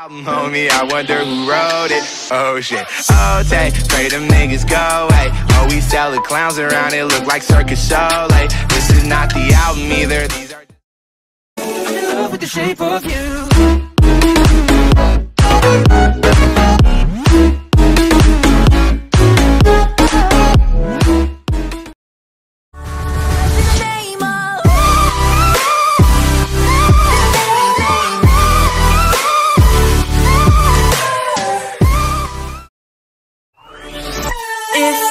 Album, homie, I wonder who wrote it. Oh shit. Oh, take, pray them niggas go away. Oh, we sell the clowns around it, look like circus show. Like, this is not the album either. These are. I'm in love with the shape of you. If